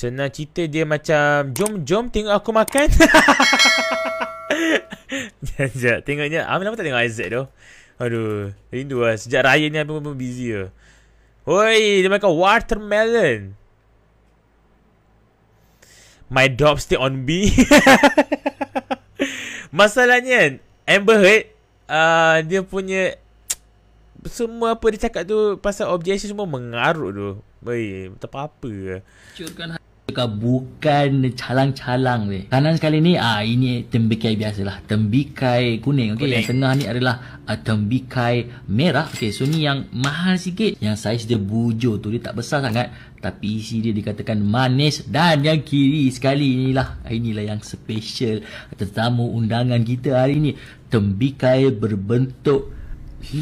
Senang cerita dia macam Jom jom tengok aku makan. Sekejap Tengoknya Amin lama tak tengok Isaac tu. Aduh Rindu lah. Sejak raya ni Amin pun busy lah Oi Dia makan watermelon. My dog stay on B. Masalahnya Amber Heard uh, Dia punya Semua apa dia cakap tu Pasal objection semua mengarut tu. Baik Tak apa-apa Curkan bukan calang-calang ni. Kanan sekali ni ah ini tembikai biasalah. Tembikai kuning okey. Yang tengah ni adalah ah, tembikai merah. Okey, so ni yang mahal sikit. Yang saiz dia bujur tu dia tak besar sangat tapi isi dia dikatakan manis dan yang kiri sekali inilah inilah yang special tetamu undangan kita hari ni. Tembikai berbentuk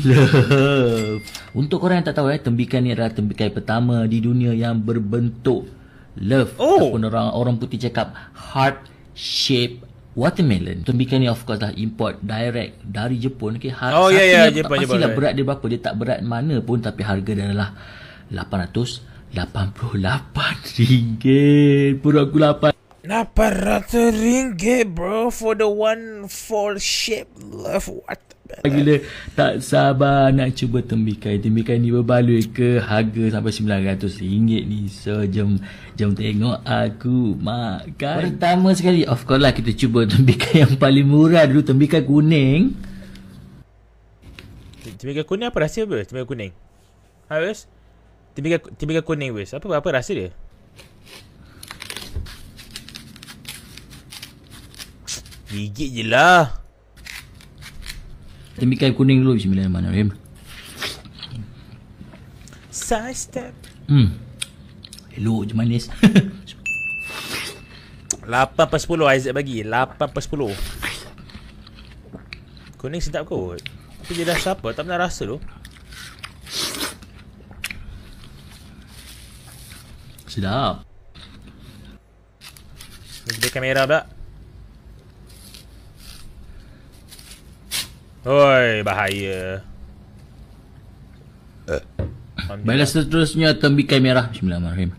love. Untuk korang yang tak tahu eh, tembikai ni adalah tembikai pertama di dunia yang berbentuk love oh. ataupun orang orang putih cakap heart shape watermelon. Tembikan ni of course lah import direct dari Jepun okay? Heart oh ya ya Jepun Jepun pastilah berat dia berapa dia tak berat mana pun tapi harga dia adalah 888 ringgit. Pura aku 8 800 ringgit bro for the one for shape love what Gila tak sabar nak cuba tembikai Tembikai ni berbaloi ke harga sampai RM900 ni. So jom, jom tengok aku makan. Pertama sekali of course lah kita cuba tembikai yang paling murah dulu. Tembikai kuning. Tembikai kuning apa rasa apa? Tembikai kuning. Ha Wes? Tembikai, tembikai kuning Wes apa, apa rasa dia? Gigit je lah. Tembikai kuning dulu Bismillahirrahmanirrahim. Side step. Hmm. Elok je manis. 8 per 10 Isaac bagi. 8 per 10 Kuning sedap kot. Tapi dia dah siapa Tak pernah rasa tu. Sedap. Ni kamera pula Oi, bahaya. Uh. Baiklah seterusnya tembikai merah. Bismillahirrahmanirrahim.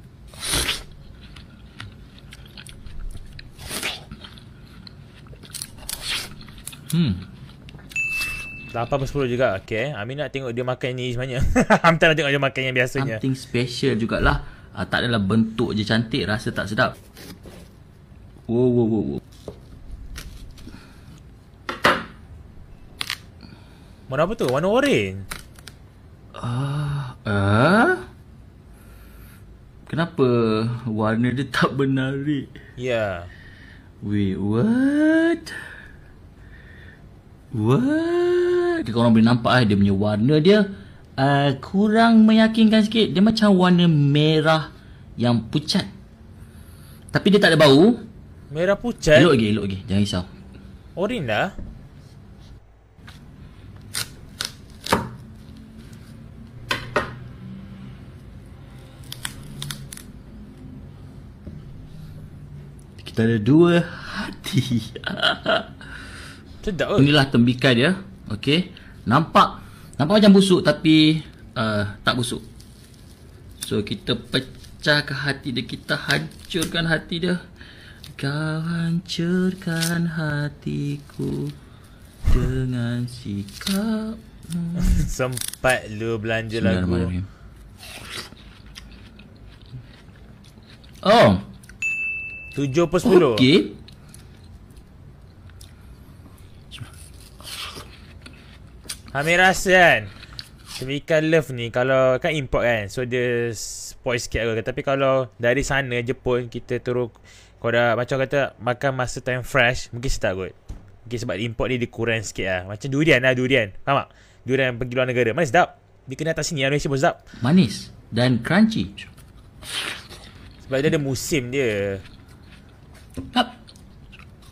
Hmm. 8 per 10 juga. Okay. Amin nak tengok dia makan ni sebenarnya. Amin nak tengok dia makan yang biasanya. Something special jugalah. Ah, tak adalah bentuk je cantik. Rasa tak sedap. Wow, wow, wow, wow. Warna apa tu? Warna orange. Ah, uh, uh? Kenapa warna dia tak menarik? Ya. Yeah. Wait, what? What? Kita orang boleh nampak eh, dia punya warna dia uh, kurang meyakinkan sikit. Dia macam warna merah yang pucat. Tapi dia tak ada bau. Merah pucat? Elok lagi, elok lagi. Jangan risau. Orange dah? Ada dua hati. Sedap Inilah tembikai dia. Okey. Nampak nampak macam busuk tapi uh, tak busuk. So kita pecahkan hati dia, kita hancurkan hati dia. Kau hancurkan hatiku dengan sikap. Sempat lu belanja lagu. Oh, 7 per 10 Okey. Hamir rasa kan Semikan love ni. Kalau kan import kan? So dia Spoil sikit aku. Tapi kalau Dari sana Jepun Kita terus Kau dah Macam kata Makan masa time fresh Mungkin sedap kot. Mungkin sebab import ni Dia kurang sikit lah. Macam durian lah durian. Faham tak? Durian pergi luar negara. Mana sedap. Dia kena atas sini Malaysia pun sedap. Manis Dan crunchy. Sebab dia ada musim dia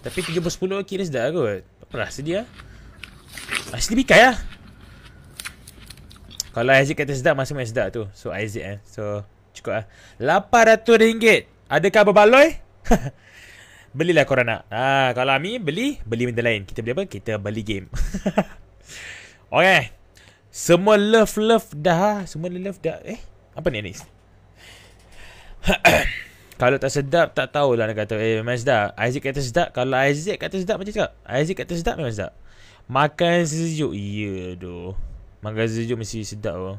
Tapi 3 per 10 kira sedap kot. Apa rasa dia? Asli bikai lah. Kalau Isaac kata sedap Masih main sedap tu. So Isaac eh. So cukup lah. RM800 Adakah berbaloi? Belilah korang nak. Ha, Kalau Ami beli. Beli benda lain. Kita beli apa? Kita beli game. Okay Semua love-love dah. Semua love dah. Eh Apa ni Anis? Kalau tak sedap tak tahulah nak kata eh memang sedap. Isaac kata sedap. Kalau Isaac kata sedap macam cakap. Isaac kata sedap memang sedap. Makan sejuk. Ya doh. Makan sejuk mesti sedap oh.